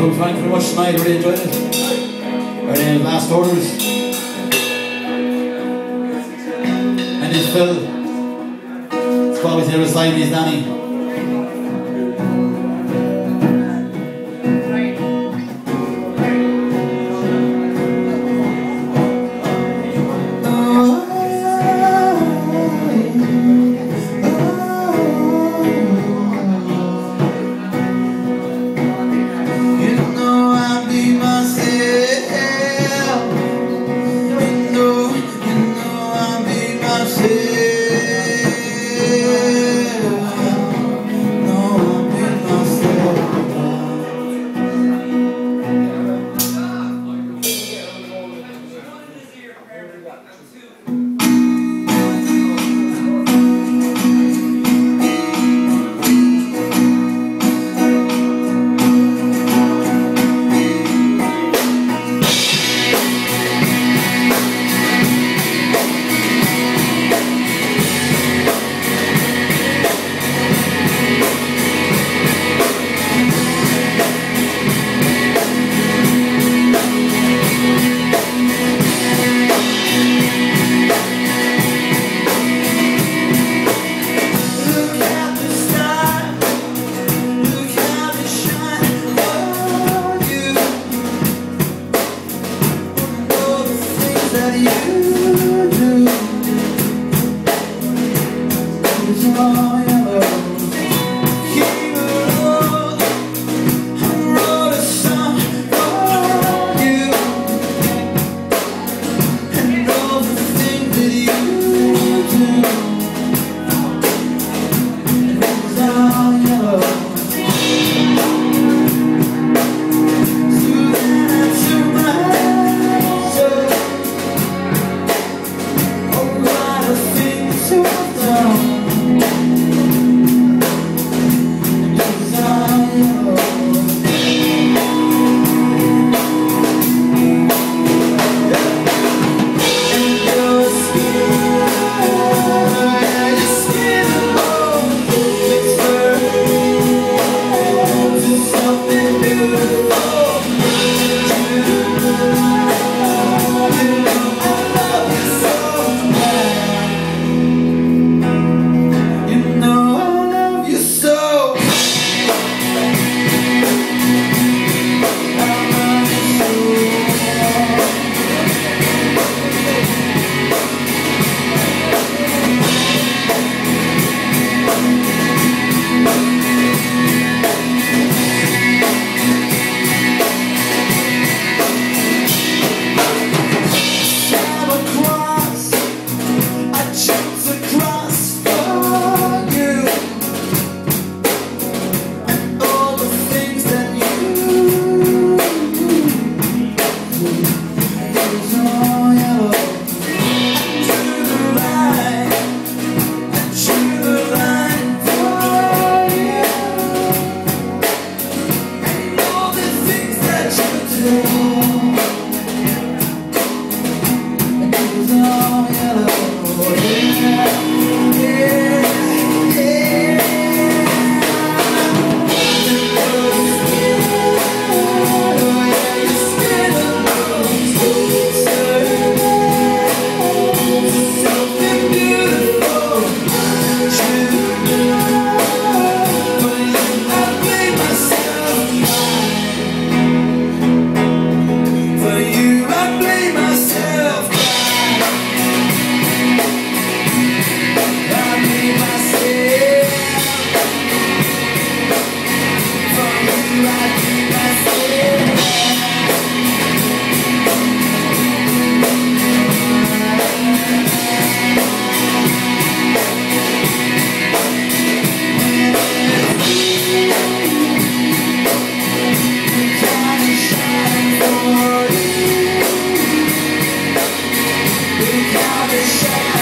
thank you very much tonight. Really enjoyed it. Our name is Last Orders. And it's Phil. It's probably here beside me is Danny. Obrigado. Now the shadow